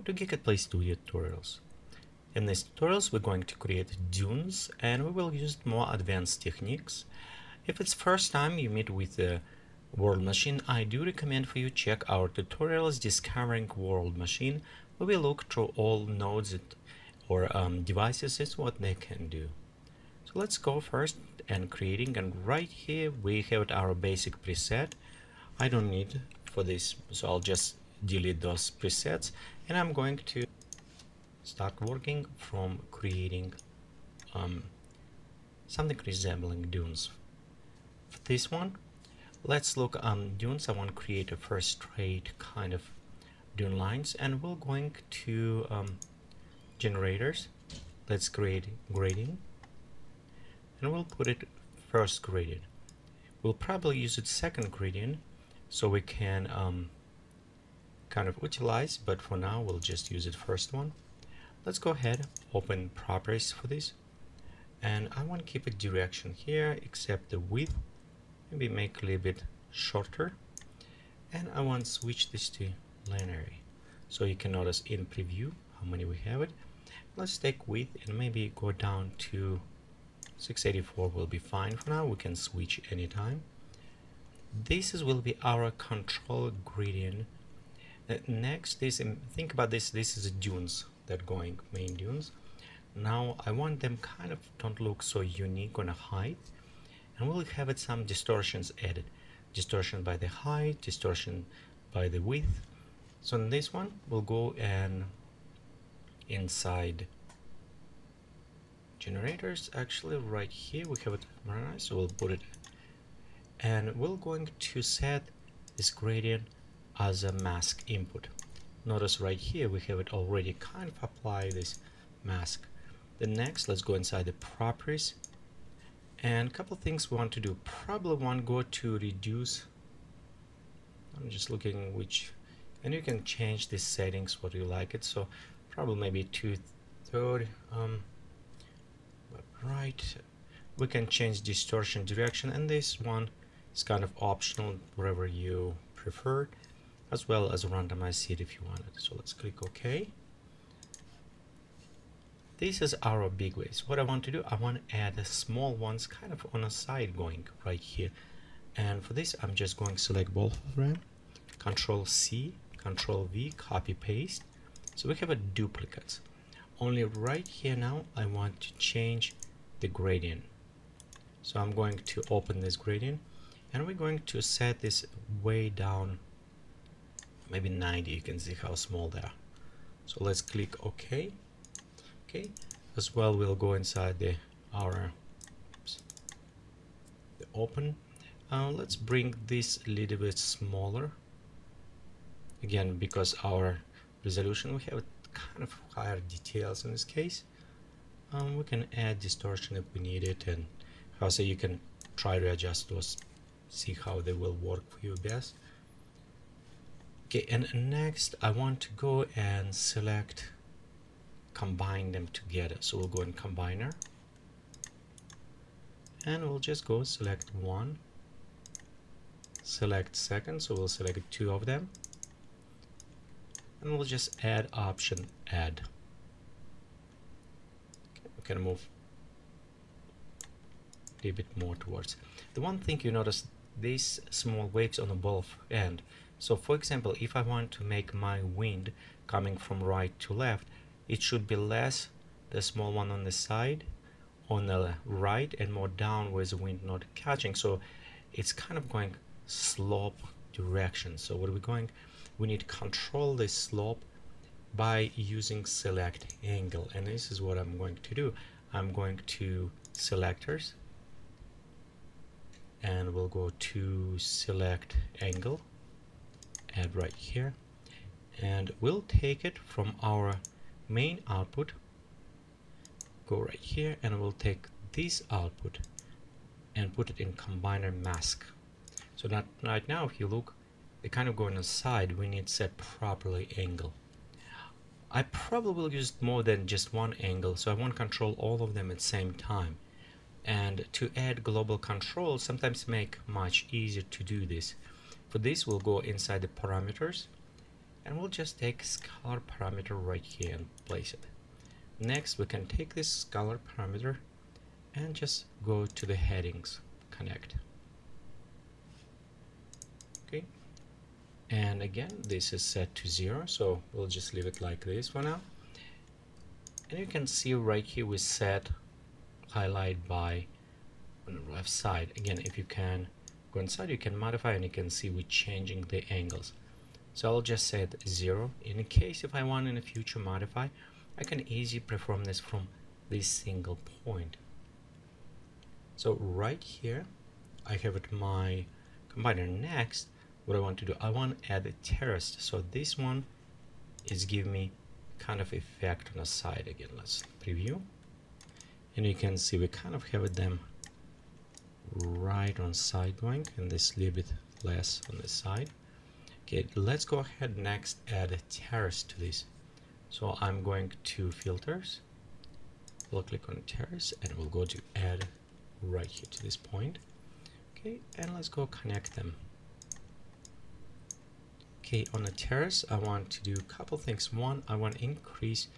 And welcome to Geekatplay Studio tutorials. In these tutorials we're going to create dunes and we will use more advanced techniques. If it's first time you meet with the World Machine, I do recommend for you check our tutorials Discovering World Machine where we look through all nodes or um, devices is what they can do. So let's go first and creating and right here we have our basic preset. I don't need for this so I'll just delete those presets and I'm going to start working from creating um, something resembling dunes. For this one, let's look on dunes. I want to create a first straight kind of dune lines and we're going to um, generators. Let's create gradient and we'll put it first gradient. We'll probably use it second gradient so we can um, kind of utilize, but for now we'll just use it first one. Let's go ahead, open properties for this. And I want to keep a direction here, except the width, maybe make a little bit shorter. And I want to switch this to linear. So you can notice in preview how many we have it. Let's take width and maybe go down to 684 will be fine for now. We can switch anytime. This is, will be our control gradient next is um, think about this this is dunes that going main dunes. Now I want them kind of don't look so unique on a height. And we'll have it some distortions added. Distortion by the height distortion by the width. So in this one we'll go and inside generators. Actually right here we have it so we'll put it. And we're going to set this gradient as a mask input. Notice right here we have it already kind of apply this mask. The next, let's go inside the properties and a couple things we want to do. Probably want to go to reduce. I'm just looking which, and you can change these settings what you like it. So probably maybe two third. Um, right, we can change distortion direction, and this one is kind of optional, whatever you prefer as well as randomize seed if you want it. So let's click OK. This is our big ways. What I want to do, I want to add the small ones kind of on a side going right here. And for this, I'm just going to select ball frame, Control C, Control V, copy paste. So we have a duplicate. Only right here now, I want to change the gradient. So I'm going to open this gradient and we're going to set this way down maybe 90 you can see how small they are. So let's click OK. Okay as well we'll go inside the our oops, the open. Uh, let's bring this a little bit smaller. Again because our resolution we have kind of higher details in this case. Um, we can add distortion if we need it and also you can try to adjust those see how they will work for you best okay and next I want to go and select combine them together. So we'll go in combiner. And we'll just go select one select second so we'll select two of them. And we'll just add option add. Okay, we can move a bit more towards. The one thing you notice these small waves on the both end so for example, if I want to make my wind coming from right to left, it should be less the small one on the side on the right and more down where the wind not catching. So it's kind of going slope direction. So what are we going? We need to control this slope by using select angle. And this is what I'm going to do. I'm going to selectors and we'll go to select angle add right here. And we'll take it from our main output. Go right here and we'll take this output and put it in combiner mask. So that right now if you look they kind of go on the side. We need set properly angle. I probably will use more than just one angle so I want to control all of them at the same time. And to add global control sometimes make much easier to do this for this, we'll go inside the parameters and we'll just take scalar parameter right here and place it. Next we can take this scalar parameter and just go to the headings connect. Okay. And again this is set to zero so we'll just leave it like this for now. And you can see right here we set highlight by on the left side. Again if you can go inside you can modify and you can see we're changing the angles. So I'll just set zero. In case if I want in the future modify I can easily perform this from this single point. So right here I have it my combiner. Next what I want to do I want to add a terrace. So this one is giving me kind of effect on the side again. Let's preview. And you can see we kind of have them right on side going and this little bit less on the side. Okay let's go ahead next add a terrace to this. So I'm going to filters. We'll click on terrace and we'll go to add right here to this point. Okay and let's go connect them. Okay on the terrace I want to do a couple things. One I want to increase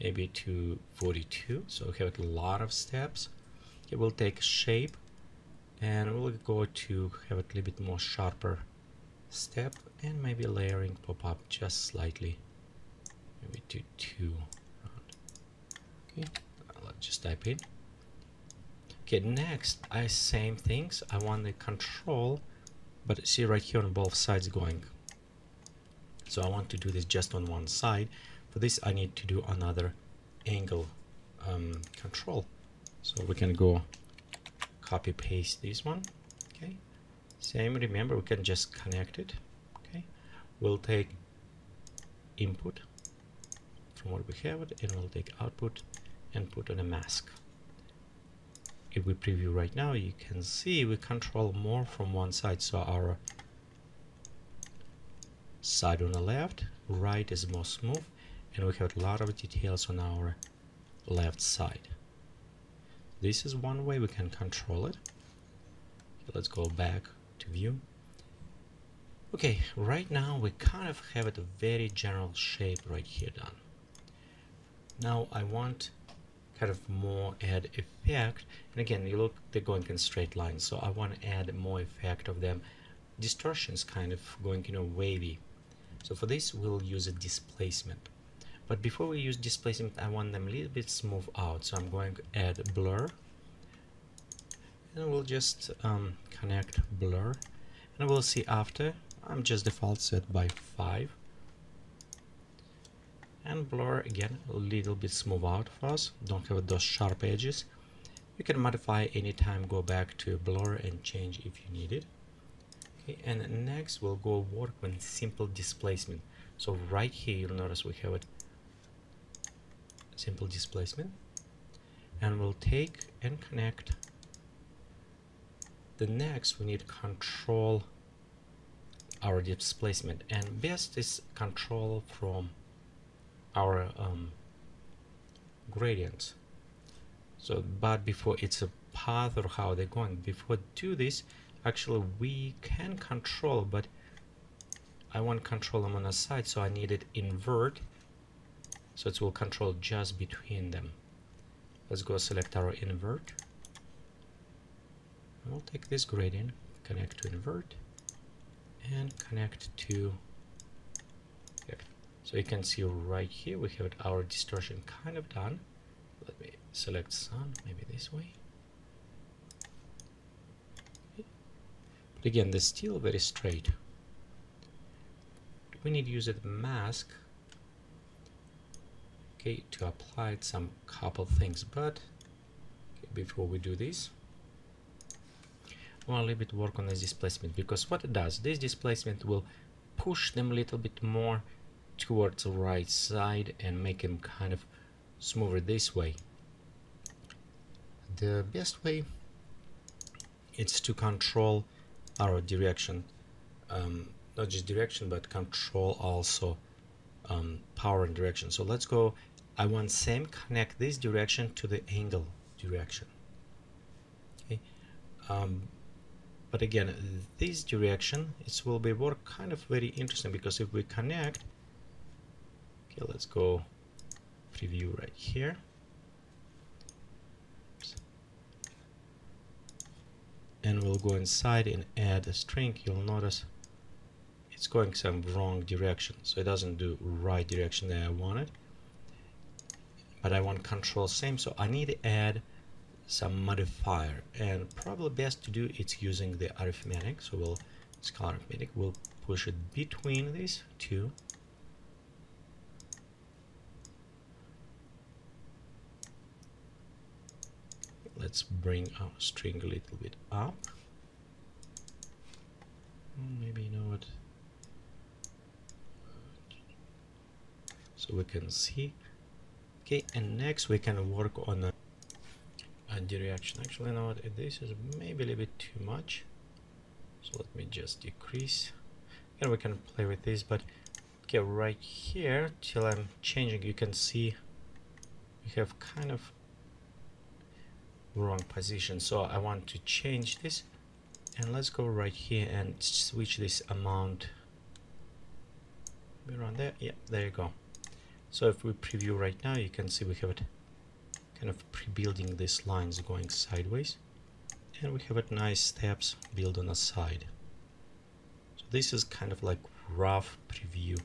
maybe to 42 so we have a lot of steps. It will take shape and we'll go to have a little bit more sharper step and maybe layering pop up just slightly. Maybe to two okay let's just type in. Okay next I same things. I want the control but see right here on both sides going. So I want to do this just on one side. For this I need to do another angle um, control. So we can go copy paste this one okay? Same remember we can just connect it okay? We'll take input from what we have and we'll take output and put on a mask. If we preview right now you can see we control more from one side so our side on the left right is more smooth and we have a lot of details on our left side this is one way we can control it. Let's go back to view. Okay right now we kind of have it a very general shape right here done. Now I want kind of more add effect. And again you look they're going in straight lines so I want to add more effect of them. Distortions kind of going you know wavy. So for this we'll use a displacement but before we use displacement I want them a little bit smooth out. So I'm going to add blur. And we'll just um, connect blur. And we'll see after. I'm just default set by 5 and blur again a little bit smooth out for us. Don't have those sharp edges. You can modify anytime go back to blur and change if you need it. Okay and next we'll go work with simple displacement. So right here you'll notice we have it simple displacement and we'll take and connect the next we need to control our displacement. And best is control from our um, gradient. So but before it's a path or how they're going. Before do this actually we can control but I want control them on the side so I need it invert so it will control just between them. Let's go select our invert. We'll take this gradient connect to invert and connect to so you can see right here we have our distortion kind of done. Let me select sun maybe this way. But again they're still very straight. We need to use a mask okay to apply some couple things but okay, before we do this I want a little bit work on this displacement because what it does this displacement will push them a little bit more towards the right side and make them kind of smoother this way. The best way is to control our direction um, not just direction but control also um, power and direction. So let's go I want same connect this direction to the angle direction. Okay. Um, but again this direction it will be work kind of very interesting because if we connect okay let's go preview right here. And we'll go inside and add a string. You'll notice it's going some wrong direction. So it doesn't do right direction that I wanted but I want control same so I need to add some modifier. And probably best to do it's using the arithmetic so we'll arithmetic. We'll push it between these two. Let's bring our string a little bit up. Hmm, maybe you know what? So we can see okay and next we can work on a direction actually you know what? This is maybe a little bit too much. So let me just decrease. And we can play with this but okay right here till I'm changing you can see we have kind of wrong position. So I want to change this and let's go right here and switch this amount. Around there? Yeah there you go so if we preview right now you can see we have it kind of pre-building these lines going sideways. And we have it nice steps built on a side. So this is kind of like rough preview.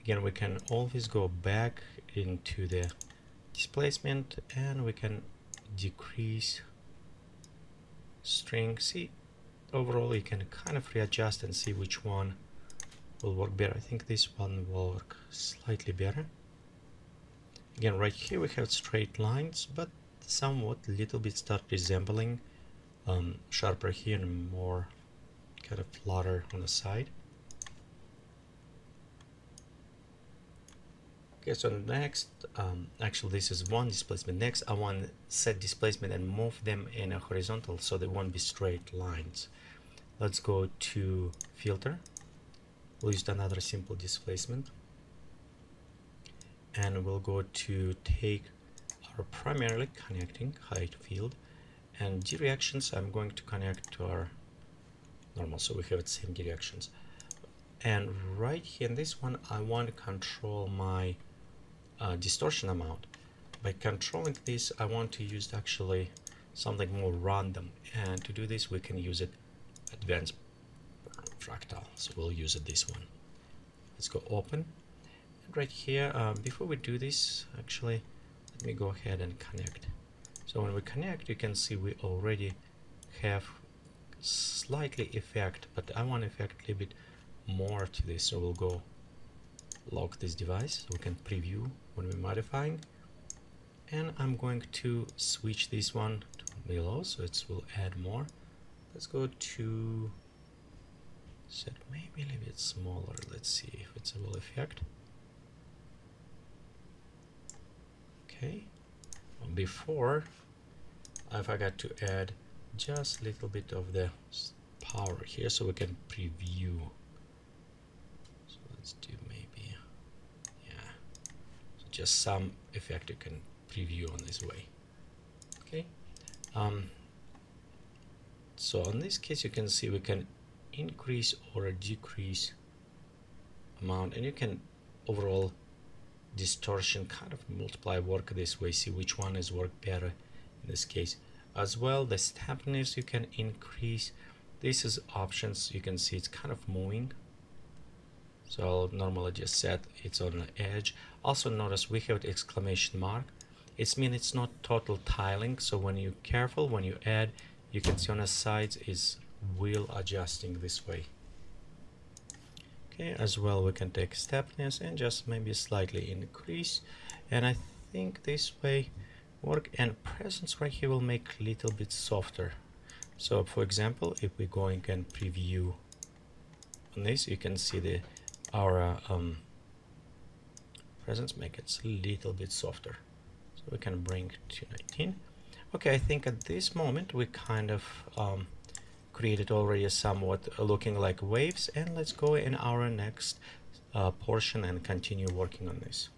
Again we can always go back into the displacement and we can decrease string. See overall you can kind of readjust and see which one will work better. I think this one will work slightly better again right here we have straight lines but somewhat little bit start resembling um, sharper here and more kind of flatter on the side Okay, so next, um, actually this is one displacement. Next, I want set displacement and move them in a horizontal so they won't be straight lines. Let's go to filter. We'll use another simple displacement. And we'll go to take our primarily connecting height field and directions I'm going to connect to our normal so we have the same directions and right here in this one I want to control my uh, distortion amount. By controlling this, I want to use actually something more random. And to do this, we can use it advanced fractal. So we'll use it this one. Let's go open. Right here, um, before we do this, actually, let me go ahead and connect. So when we connect, you can see we already have slightly effect, but I want effect a little bit more to this. So we'll go lock this device so we can preview when we're modifying. And I'm going to switch this one to below so it will add more. Let's go to set maybe a little bit smaller. Let's see if it's a will effect okay. Before I forgot to add just a little bit of the power here so we can preview. So let's do maybe yeah. So just some effect you can preview on this way. Okay. Um, so in this case you can see we can increase or decrease amount and you can overall distortion kind of multiply work this way see which one is work better in this case. As well the steepness you can increase. This is options. You can see it's kind of moving. So I'll normally just set it's on the edge. Also notice we have exclamation mark. It's mean it's not total tiling. So when you careful when you add you can see on the sides is wheel adjusting this way okay as well we can take stepness and just maybe slightly increase. And I think this way work and presence right here will make a little bit softer. So for example if we go and can preview on this you can see the our um, presence make it a little bit softer. So we can bring to 19 okay I think at this moment we kind of um, created already somewhat looking like waves and let's go in our next uh, portion and continue working on this